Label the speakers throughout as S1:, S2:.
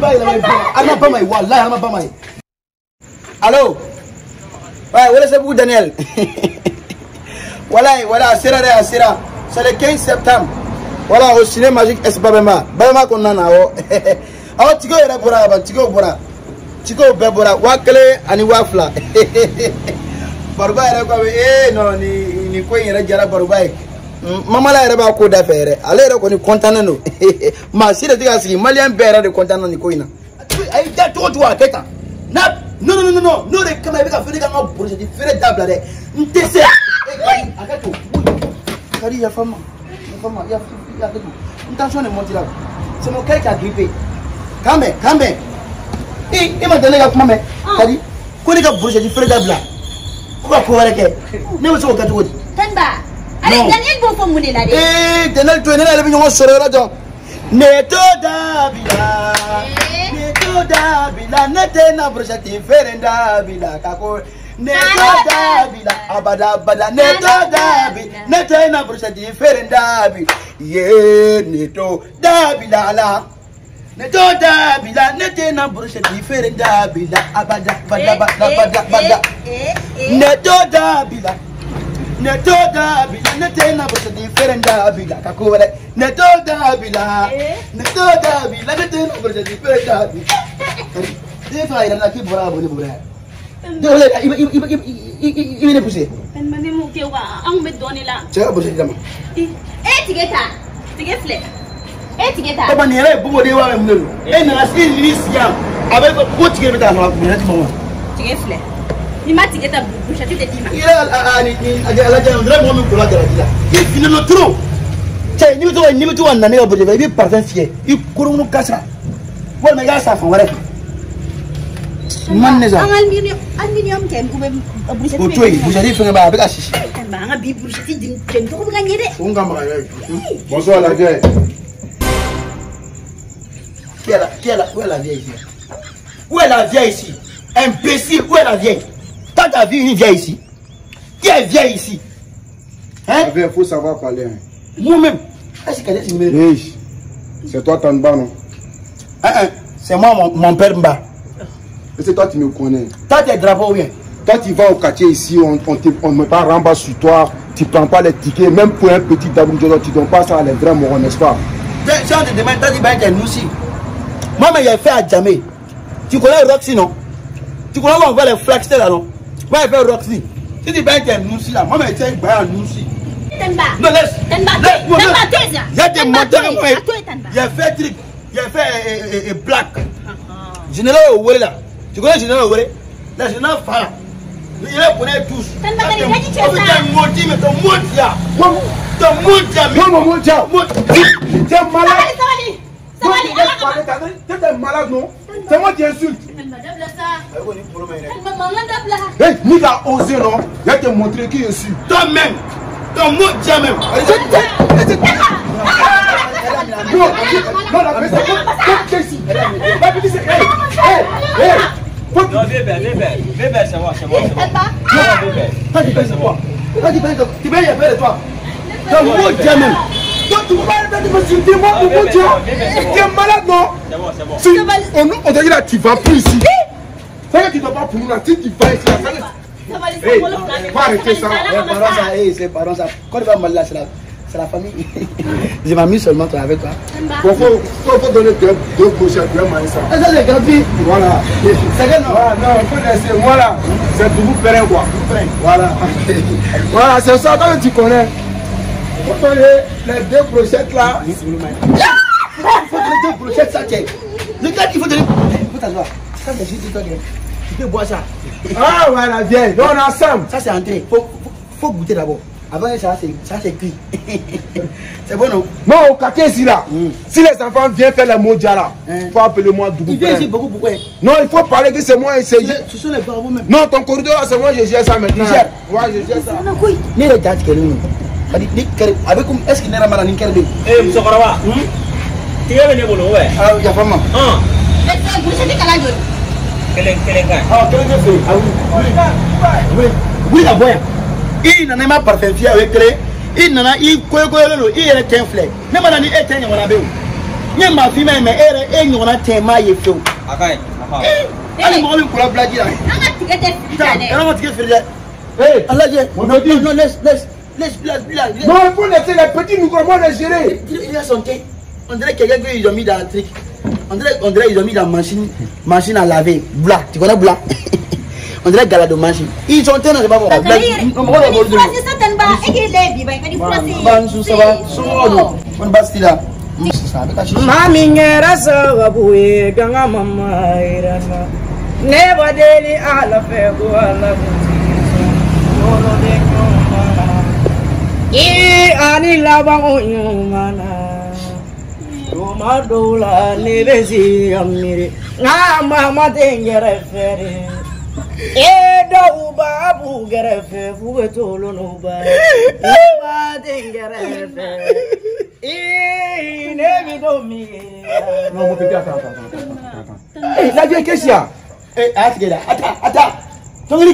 S1: báyìí báyìí làwọn ẹbí alábàmà ìwà láyà alábàmà yìí. alo waaye wala sabu daniel. Wala wala asira dɛ asira c'est le 15 septembre wala o sini magique est babɛma babɛma kɔnɔna na awɔ awɔ tigiw yɛrɛ bɔra ka ban tigiw bɔra tigiw bɛɛ bɔra waa kelen ani waa fila baroba yɛrɛ kɔfɛ ee nɔnɔ ni nin ko in yɛrɛ jara baroba ye. Mamala yɛrɛ b'a ko da fɛ yɛrɛ ale yɛrɛ kɔni kɔntannen don maa si de tɛ ka sigi maliyɛn bɛɛ yɛrɛ de kɔntanna nin ko in na a y'i da cogo cogo a kɛ tan n'a non non non. Non n'o de kama i bɛ ka feere k'an ka borosɛti feere dabila dɛ n tɛ se a kɛ to kadi yafa n ma yafa n ma yafa yafa to n tension de monte la c'est mon cœur qui a grippé. Kan bɛn kan bɛn e e ma deli ne ka kuma mɛn kadi ko ne ka borosɛti feere dabila ko ka ko wɛrɛ kɛ ne bɛ se k'o kɛ cogo di.
S2: Tanba, ale
S1: Non.
S2: Daniel
S1: to ne yɛrɛ bɛ ɲɔgɔn sɔrɔ yɔrɔ dɔn ne to dabila ne to dabila ne tɛ na borosɛti feere dabila ka ko ne to dabila abada abada. Ne to dabi ne tɛ na borosɛti feere dabi ye ne to dabila la ne to dabila ne tɛ na borosɛti feere dabila abada abada abada abada abada.
S2: Eh, eh,
S1: ne to dabila ne to da bila ne te na bata di feren da bila ka ko wala ne to da
S2: bila
S1: ne to da bila ne te na bata di feren da bila de fa ira na ki bora bo ne bora de wala iba iba iba iba ne puse kan ma ne
S2: mu ke wa an me doni la
S1: ce bo se dama
S2: eh tigeta tige fle eh
S1: tigeta ko ban yere bo de wa me ne eh na asiri ni siam abe ko ko tige beta na ko ne ti mo
S2: tige fle Ni ma tigɛ ta, burushɛti tɛ d'i ma.
S1: i yɛrɛ a a ni ni a jɛ a lajɛ o dɔrɔn mɔgɔ min kola jalaki la i finen don trop cɛ n'i bɛ to ka n'i bɛ to ka na ne ka borosɛti i bɛ parfum fiyɛ i koromunu kasira walima i k'a san fan wɛrɛ fɛ man ne sa
S2: An ka aluminium aluminium kɛ u bɛ burushɛti
S1: o
S2: bɛ
S1: to yen
S2: d'i ma.
S1: borosɛti fɛngɛ b'a a bɛ ka sisi
S2: Tanba, an ka bi burushɛti jeni jeni cogo bɛ ka ɲɛ dɛ.
S1: o ka maga yɛrɛ
S3: Bonsoir la vieille.
S1: qui est la qui est la où est la vieille ici où est la vieille ici imbécile où est la vieille t'as déjà vu une vieille ici qui est vieille ici hein?
S3: Vieille, il faut savoir parler. hein.
S1: moi-même numéro
S3: Oui. C'est toi Tanba, non?
S1: Hein, hein, c'est moi mon, mon père Mba
S3: Et c'est toi qui me connais.
S1: t'as tes drapeaux bien?
S3: Quand tu vas au quartier ici, on ne met pas ramba sur toi. Tu prends pas les tickets. Même pour un petit dabou, tu ne donnes pas ça à les vrais morons, n'est-ce pas?
S1: Si on te demande t'as dit ben t'es nous aussi moi mais j'ai fait à Djamé tu connais Roxy non? Tu connais où on voit les flags là non? why very Roxy, thing see the bank dem
S2: nusi.
S1: La mama
S2: tell
S1: gba
S2: ya
S1: nusi.
S2: tẹnba
S1: no
S2: let's tẹnba
S1: to ye
S2: tẹnba
S1: to
S2: ye
S1: sa
S2: yẹ de mọ
S1: tẹnba mọ ye yẹ fẹ trick. Yẹ fẹ black. General o wele la tukuna general o wele la general fa la yẹrẹ kun
S2: ye
S1: dus. tẹnba
S2: tẹ ni yaji cɛ
S1: sa o
S2: bɛ
S1: taa mɔti mi ka mɔti ya ka mɔti ya
S3: mi. mɔmɔ mɔti
S1: ya
S3: mɔti. cɛ mala
S2: sabali sabali
S3: ala kama. cɛ mala nɔ cɛ mɔ ti insulte. Hey, ni t'as osé, non Je vais te montrer qui je suis.
S1: Toi-même. T'es maudit même.
S3: Non, non, la vérité, c'est que ici. La vérité, c'est. Hey, hey, hey.
S4: Non, bébé, bébé, bébé, c'est moi, c'est moi. Non, bébé.
S1: Toi, tu payes quoi Toi, tu payes Tu payes, il y a pas de toi. T'es maudit même.
S3: Toi, tu arrêter de m'insulter, moi, mon
S4: bébé,
S3: Dieu. Tu es malade, non
S4: C'est bon, c'est bon.
S3: Si on, on te dit là, tu vas plus ici. C'est que tu ne vas pas pour nous là. Si tu vas ici, là, ça veut-
S2: Sabali,
S3: Hey, faut arrêter ça.
S1: Les parents, ça, hey, c'est parents, ça. Quand tu vas mal là, c'est la, c'est la famille. Je m'ai mis seulement toi avec toi.
S3: Bon, faut, faut, faut donner deux, deux brochettes, deux maïs. ça.
S1: Et ça, c'est gratuit?
S3: Voilà.
S1: C'est que non?
S3: Voilà, non, il faut laisser. Voilà. C'est pour vous faire quoi. Voilà. voilà, c'est ça, toi, tu connais. Faut donner les deux brochettes là.
S1: Il faut te deux brochettes, ça tient. Regarde, il faut Il faut t'asseoir. Ça, c'est juste toi tu peux boire ça.
S3: Ah, voilà, viens. Donc, on est ensemble.
S1: Ça, c'est entré. Faut, faut, faut goûter d'abord. Avant ça, c'est, ça, c'est cuit. c'est bon, non?
S3: Non, au quartier ici là.
S1: Mm.
S3: Si les enfants viennent faire les mots là,
S1: Hein?
S3: faut appeler moi Dougou.
S1: Il vient ici beaucoup, pourquoi?
S3: Non, il faut parler que c'est moi et c'est.
S1: Ce sont les parents même.
S3: Non, ton corridor là, c'est moi, je gère ça maintenant.
S1: Tu gères
S3: Ouais, je gère ça.
S1: Ne yɛrɛ jaa tigɛlen don Bari ni kɛrɛ a bɛ komi ɛseke ne yɛrɛ ma na ni kɛrɛ bɛ yen
S4: Eh, musokɔrɔba. Tigɛ bɛ ne bolo, ouais.
S1: ah yafa n ma
S4: Hɔn,
S2: Bɛɛ burushɛti kala joli?
S4: Kelen ka
S1: fɛ yen a wuli ka bɔ yan i nana i ma parfɛn fiyɛ o ye kelen i nana i koyokoyolen don i yɛrɛ tɛn filɛ ne ma na ni e tɛn ɲɔgɔnna bɛ yen ye maa f'i ma ye mɛ e yɛrɛ e ɲɔgɔnna tɛ m'a ye fewu
S4: A ka ɲi. A ka ɲi.
S1: hali mɔgɔ min kura bilaji la
S2: An ka tigɛ tɛ fili dɛ.
S1: kana ma tigɛ feere dɛ
S3: Hey,
S1: a lajɛ
S3: petit.
S1: non laisse laisse laisse bila bila
S3: non, il faut laisser les petits nous comment les gérer.
S1: il il a son thé. On dirait quelqu'un qu'ils ont mis dans un truc on dirait on dirait ils ont mis dans machine machine à laver. Bla. Tu connais bla? On dirait galado machine ils sont non c'est pas. Bon
S2: Ka
S1: Bla-
S2: kɛ yɛrɛ.
S1: mɔgɔ dɔ
S2: Ka
S1: bolo
S2: di furasi sa tɛ n ba. E k'i lɛ bi ba. Ka di furasi.
S1: ban su saba somɔgɔw don ko ma dɔw la ne bɛ
S5: se ka miiri nka maa ma tɛ n. E dɔw b'a
S3: b'u kɛrɛfɛ f'u bɛ t'olu n'u Eh, la.
S1: Eh, a tigɛ la, attends, attends.
S5: Tɔgɔli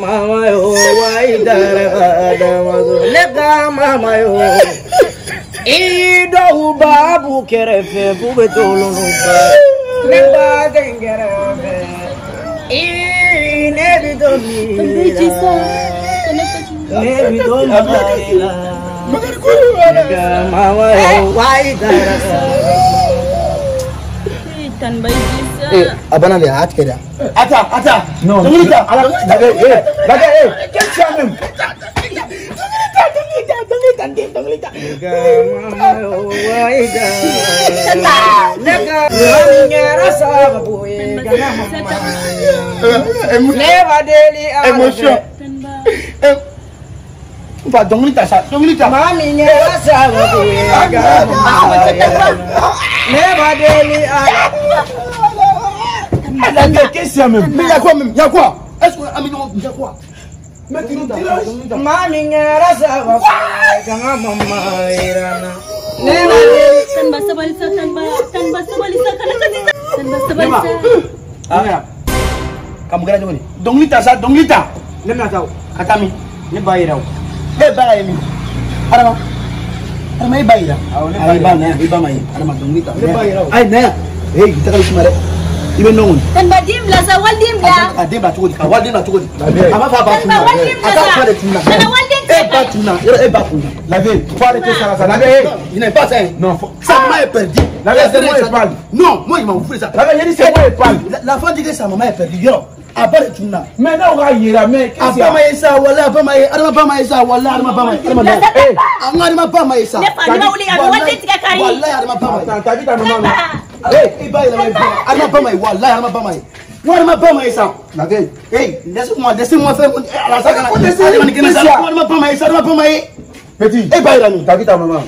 S5: mama y'o wa i dara ka mama y'o. Ido babu kerefe bubetulu nuba Lemba dengerefe Ine bidomi Ne bidomi la Nega mawa wai
S2: darasa
S1: Eh, abana le hat keda. Ata, ata.
S5: No. Tumita, ala. Daga, eh, daga, eh. Get chairman. kan
S1: gentong lika emotion Pak dong lita sa dong lita
S5: mami ngerasa aku agak Never daily
S3: Ada kesi même
S1: mais y'a quoi même y'a quoi Est-ce qu'on a mis y'a quoi
S5: kamu
S2: kira jogoni donglita sa
S1: donglita nena tahu katami
S5: ne bayira
S1: e bayira mi arama arama e bayira
S5: aw ne
S1: bayira ne bayira mai arama donglita
S5: ne bayira ai ne
S1: ei kita kalau cuma i bɛ nɔgɔ
S2: di. tɛnba di bila sa waliden bila.
S1: a den bila cogo di a waliden bila cogo di. a b'a fɔ a b'a
S2: kun
S1: na a t'a fɔ ale kun na.
S2: tɛnba waliden bila sa.
S1: e ba kun na yɔrɔ e ba kun na.
S3: labe fɔ ale tɛ sara sa labe
S1: e. ɲinɛ ba sa ye.
S3: non fɔ
S1: sa ma ye
S3: perdu. labe c'est moi et parle.
S1: non moi je m'en fous de ça.
S3: labe yeli c'est moi et parle.
S1: la fin dit que sa maman est perdu yɔrɔ a ba de tun na.
S3: mɛ n'aw k'a yira mɛ.
S1: a ba ma ye sa wala a ba ma ye adama ba ma ye sa wala adama ba ma ye adama da ye. a n ko adama ba ma ye sa.
S2: ne fa ni ma wuli a bɛ waliden tigɛ k'a
S1: ye. wala adama ba ma ye.
S3: tabi ta nɔnɔ
S2: na.
S1: Hey, i b'a yɛlɛma i ba adama ba ma ye walayi adama ba ma ye n ko adama ba ma ye sa
S3: La vieille.
S1: hey laisse-moi laissez-moi faire mon ala sa kana
S3: Faut laisser
S1: adama ni kɛnɛ sa ko adama ba ma ye sa adama ba ma ye
S3: Petit,
S1: e b'a yira nin
S3: t'as vu ta maman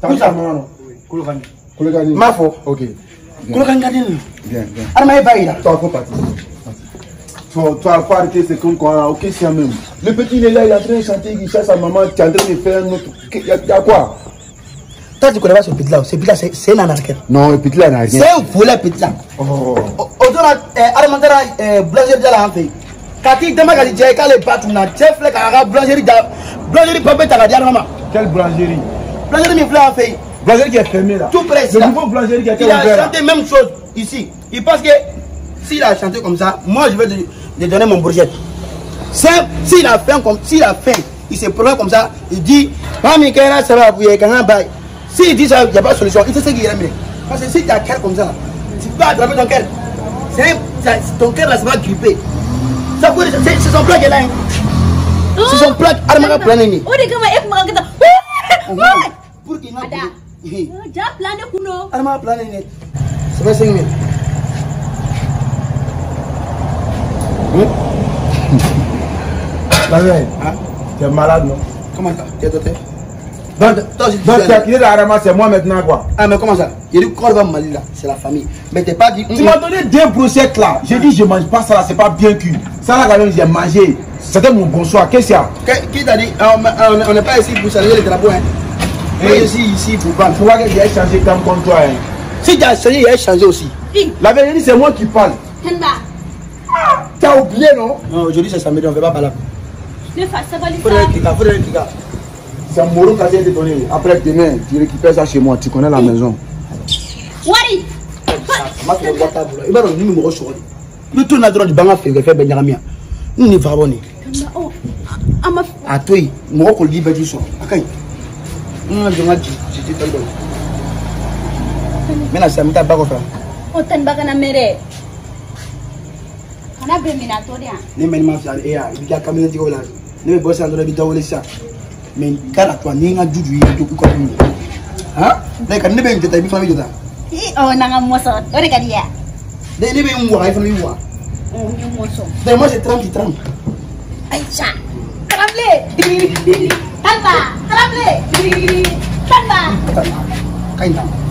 S3: T'as vu
S1: Où
S3: ta
S1: ça
S3: maman, non
S1: kolokani
S3: Kolokani.
S1: b'a fɔ
S3: Ok,
S1: kolokani ka di nin
S3: bien, bien.
S1: adama e b'a yira
S3: Toi, faut partir. Toi, toi, faut arrêter, c'est comme quoi, ok, c'est un même. Le petit, il est là, il est en train de chanter, il cherche sa maman, tu es en train de faire un autre. Il y, a- il y a quoi?
S1: Toi tu connais pas ce petit là ce là c'est un anarchiste
S3: Non, le petit là, il n'a rien.
S1: c'est un volet petit là
S3: Oh.
S1: o don na adama taara boulangerie da la an fɛ yen ka t'i dama ka di cɛ ye k'ale ba tun na cɛ filɛ k'a ka boulangerie da boulangerie papier ta ka di adama ma
S3: Quelle
S1: min filɛ an fɛ yen
S3: Boulangerie qui est fermée là.
S1: tout près
S3: Le nouveau boulangerie qui a été
S1: Il a chanté même chose ici. Il pense que s'il a chanté comme ça, moi je vais lui donner mon brochette. C'est- S'il a fait comme s'il a fait, il se prend comme ça, il dit Mami Kera ça va vous quand bail. S'il dit ça, il n'y a pas de solution. Il sait ce qu'il aime. Parce que si tu as cœur comme ça, tu peux attraper ton cœur. C'est un- ton cœur là, ça va gripper. Ça peut- C'est c'est son est là. hein. C'est son plat. Adama ka plan est né.
S2: O de kama e kuma ka kita.
S1: Pour qu'il n'a
S2: Ada.
S1: Hi.
S2: Ja plan de kuno.
S1: Adama ka plan est né. Ça fait 5 minutes.
S3: La vieille,
S1: Hein?
S3: tu es malade, non?
S1: Comment ça? Tu es doté?
S3: Donc,
S1: Toi aussi, tu
S3: donc
S1: es-
S3: tu as quitté la ramasse, c'est moi maintenant quoi
S1: Ah, mais comment ça? Il dit qu'on va Mali là, c'est la famille. Mais t'es pas dit.
S3: Tu m'as donné deux brochettes là. J'ai dit je mange pas ça là, c'est pas bien cuit. Ça là quand même j'ai mangé. C'était mon bonsoir. Qu'est-ce qu'il y a?
S1: Qui t'a dit? Ah, on- on n'est pas ici pour changer les drapeaux, hein Mais je suis ici pour vendre.
S3: Tu vois que j'ai changé comme comme toi. Hein.
S1: Si tu as changé, il a changé aussi.
S3: La vérité c'est moi qui parle.
S2: Tan ba.
S3: Tu as oublié non?
S1: Non, aujourd'hui c'est samedi, on ne fait pas parler.
S2: Ne fa sabali
S1: Faut
S3: C'est Moro qui a été donné. Après demain, tu récupères ça chez moi. Tu connais la maison.
S2: Wari.
S1: a ma sɔrɔ wari t'a bolo i b'a dɔn ni bɛ mɔgɔ sɔgɔ de i bɛ to nin na dɔrɔn de b'an ka feerekɛfɛn bɛɛ ɲagami yan n ni vagabond nin
S2: Oh, I'm a
S1: a to yen mɔgɔ koliji bɛɛ t'i sɔrɔ a ka ɲi n ka jɔ n ka ji ji tɛ dɔ ye n bɛna sisan n bɛ taa ba kɔfɛ
S2: oh tan bagana mere. Kana be mina to dia.
S1: ne mɛni ma fila e y'a i b'i ka kamalen tigɛ o la ne bɛ bɔ sisan dɔrɔn i bɛ dɔ wele sisan me kala to ni nga juju yi to ko ni ha? Dai kan ne be jota bi fa jota i o oh, na
S2: nga moso o re kadi ya? Dai
S1: ne be mu wa fa mi wa o
S2: oh, ni moso
S1: dai mo je 30 30
S2: aisha. Karamle. Tamba. Karamle.
S1: Tamba. Kain tamba